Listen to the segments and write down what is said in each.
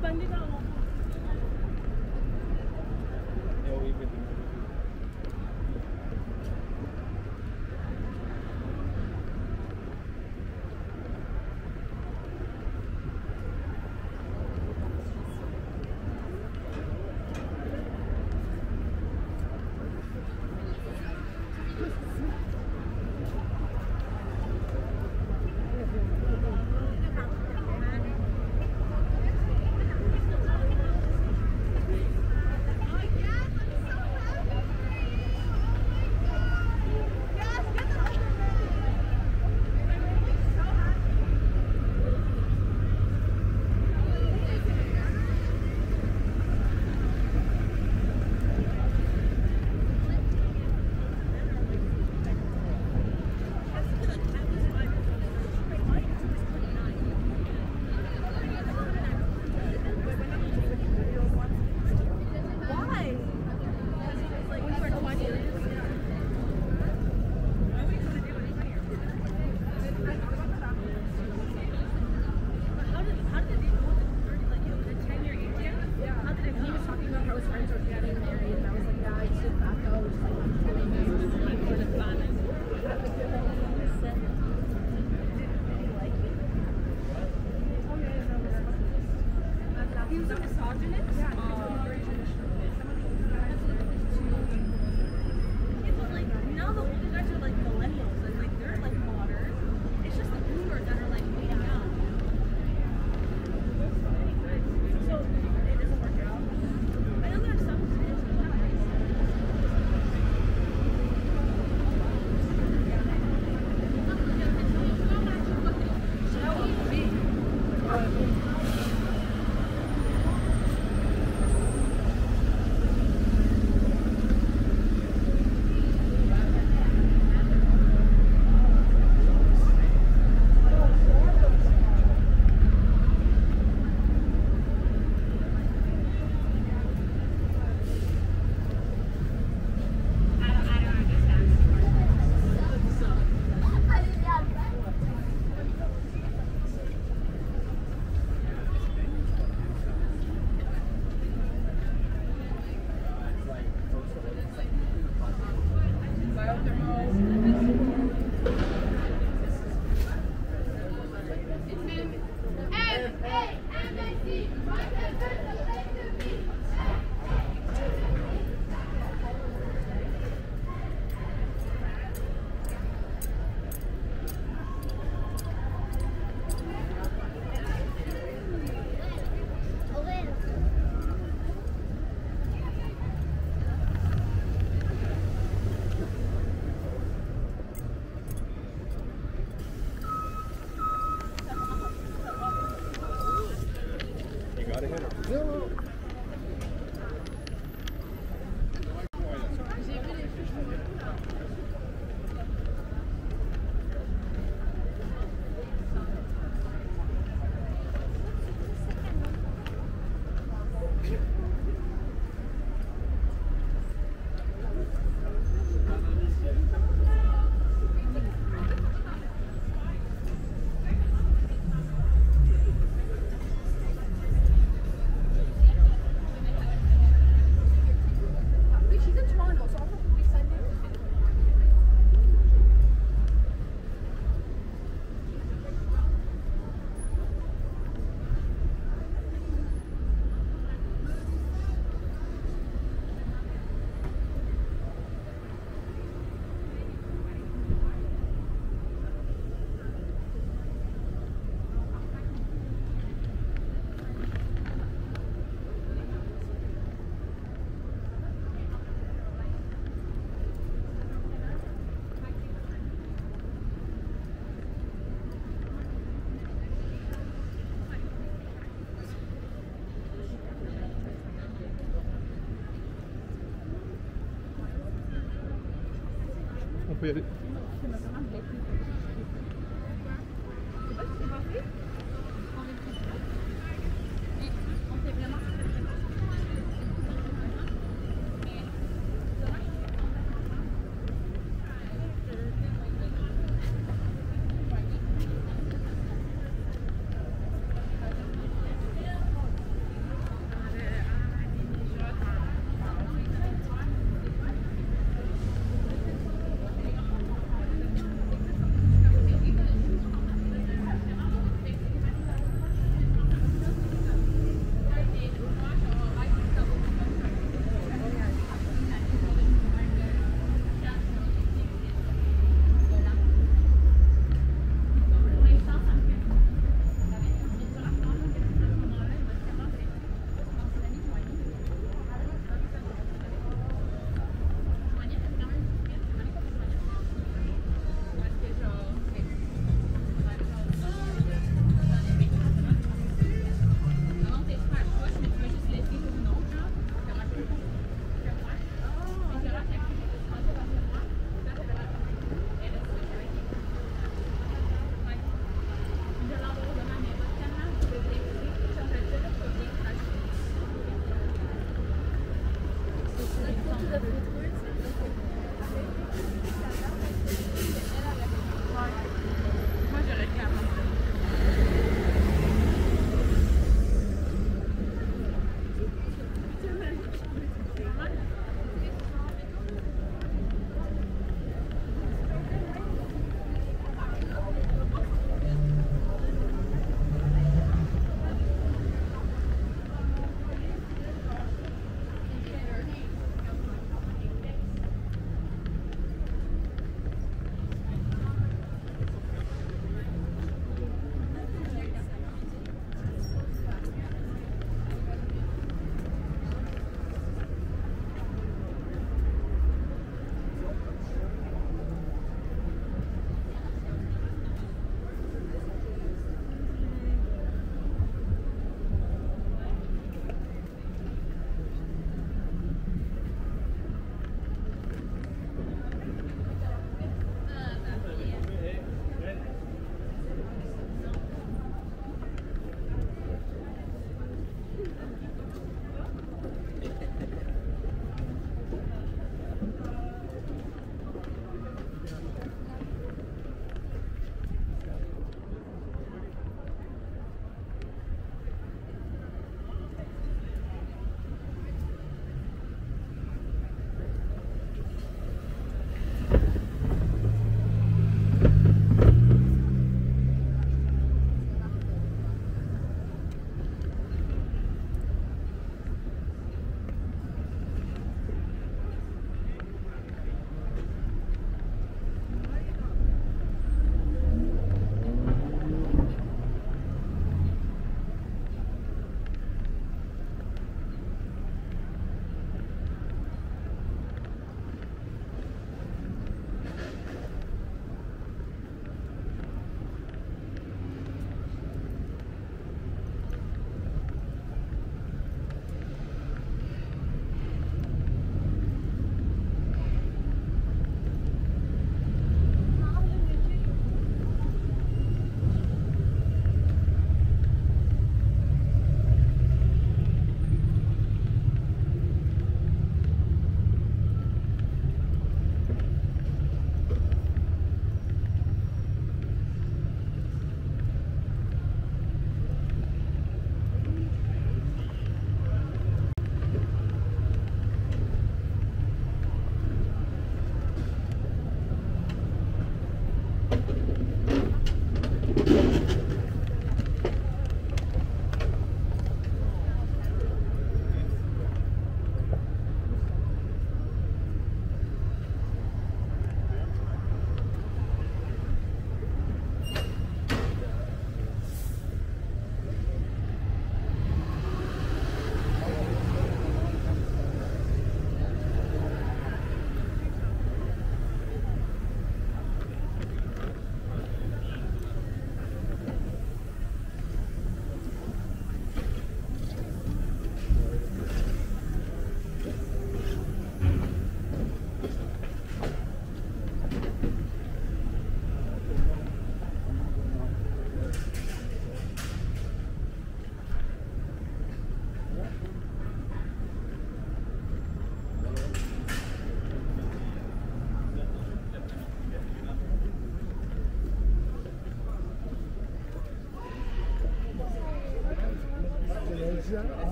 本地的。Peut y Moi,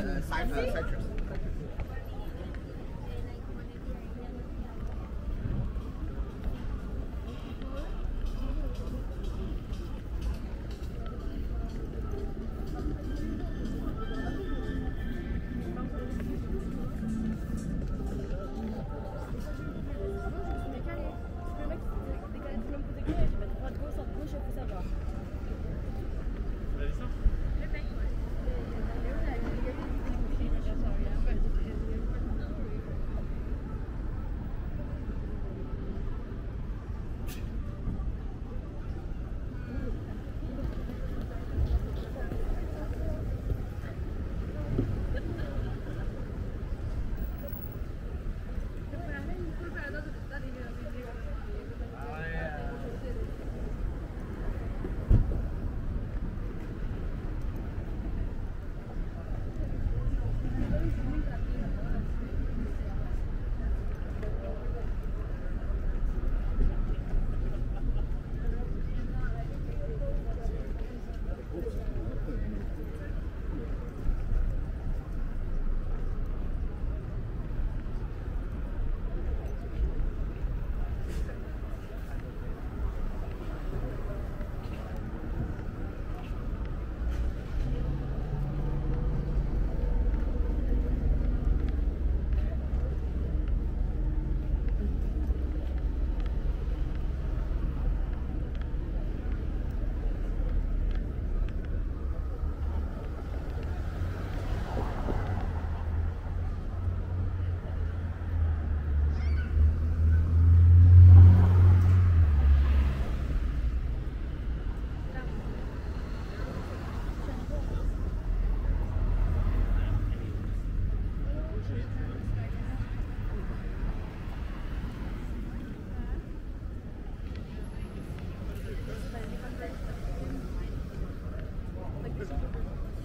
uh,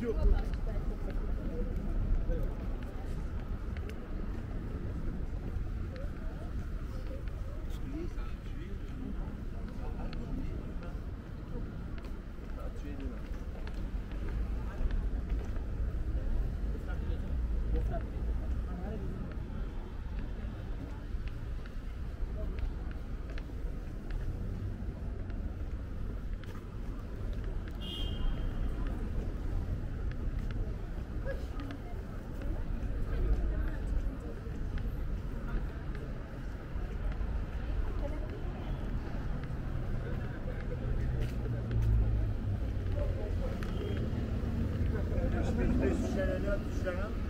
Thank you. Leute, schön.